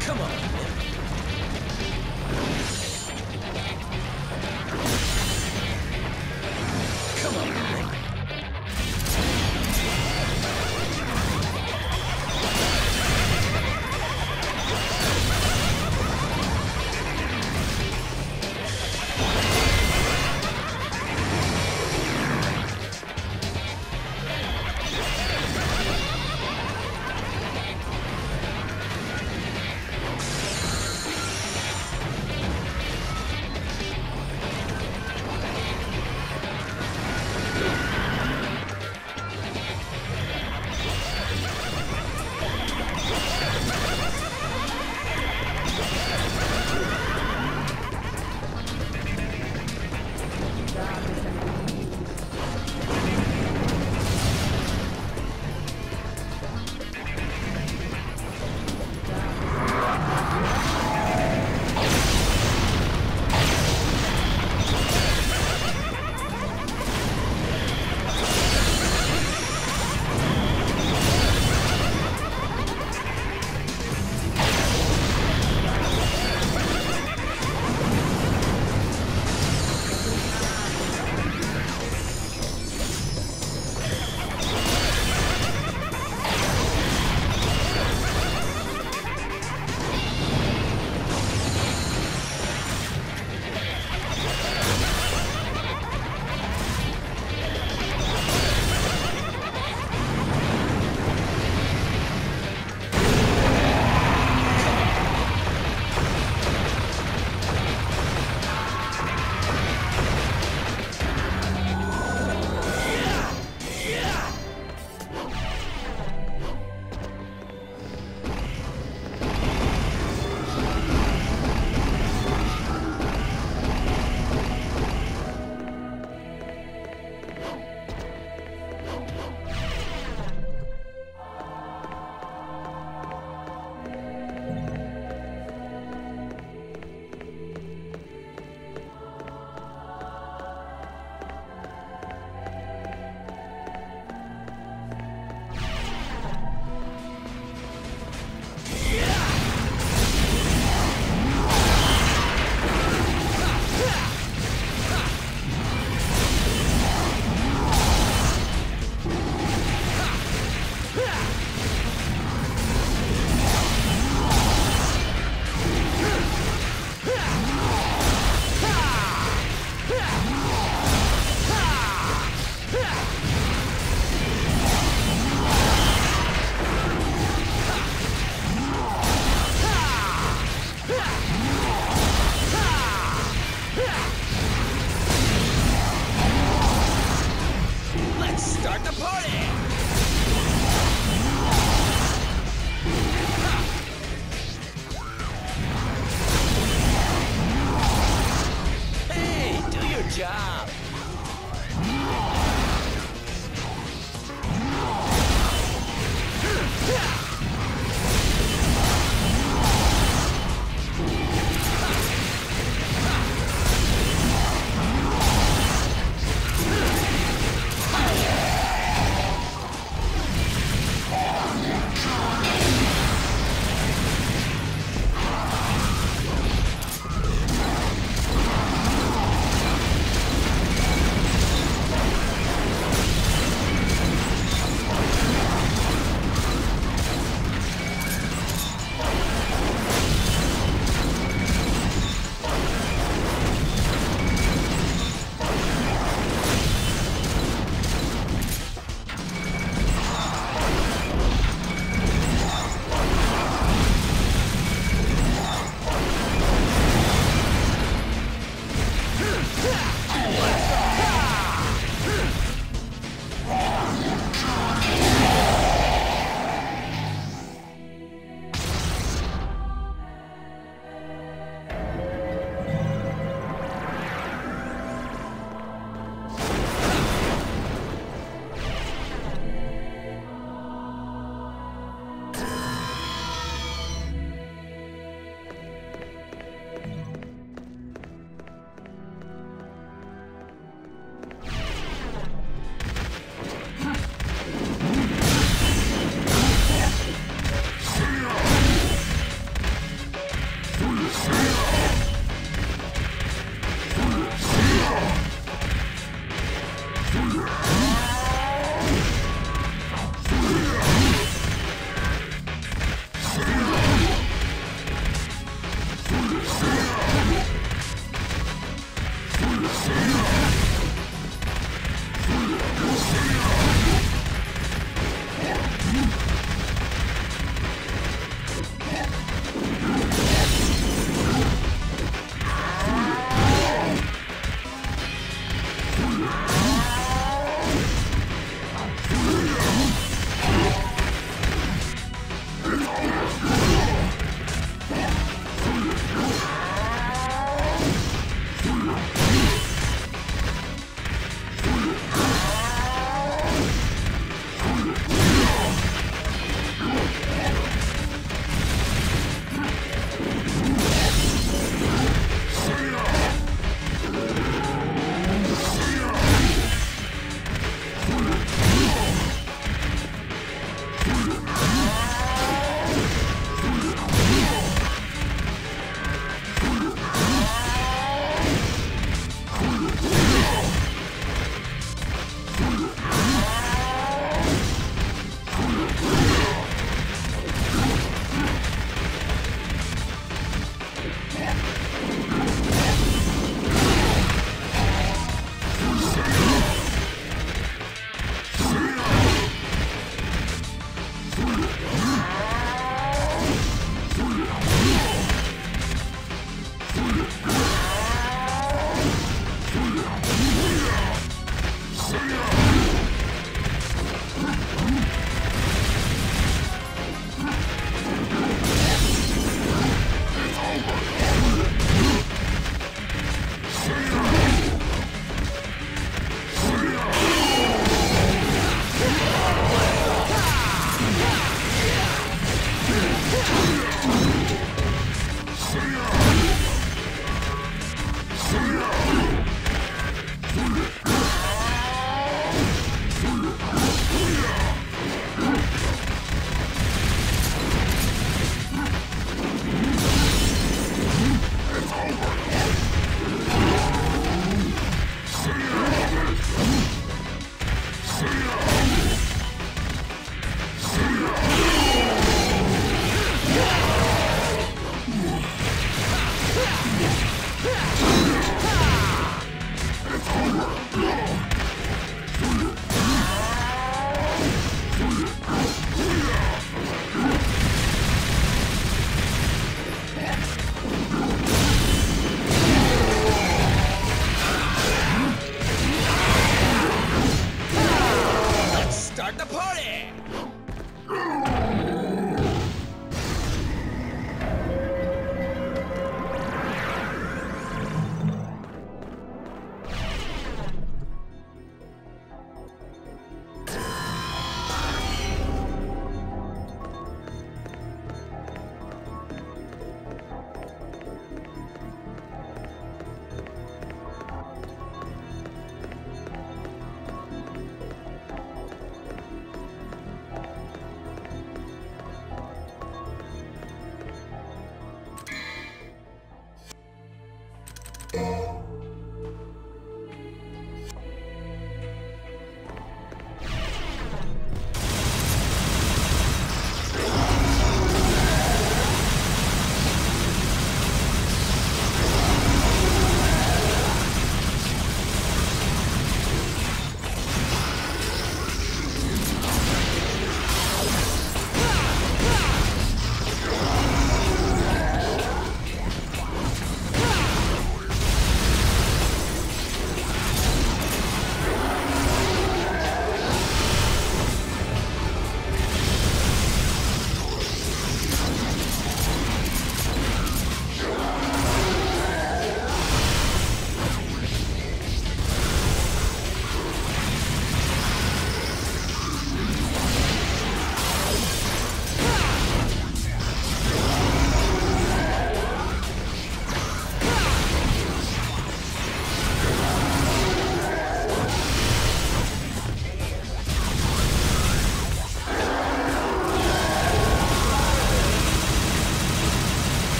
Come on.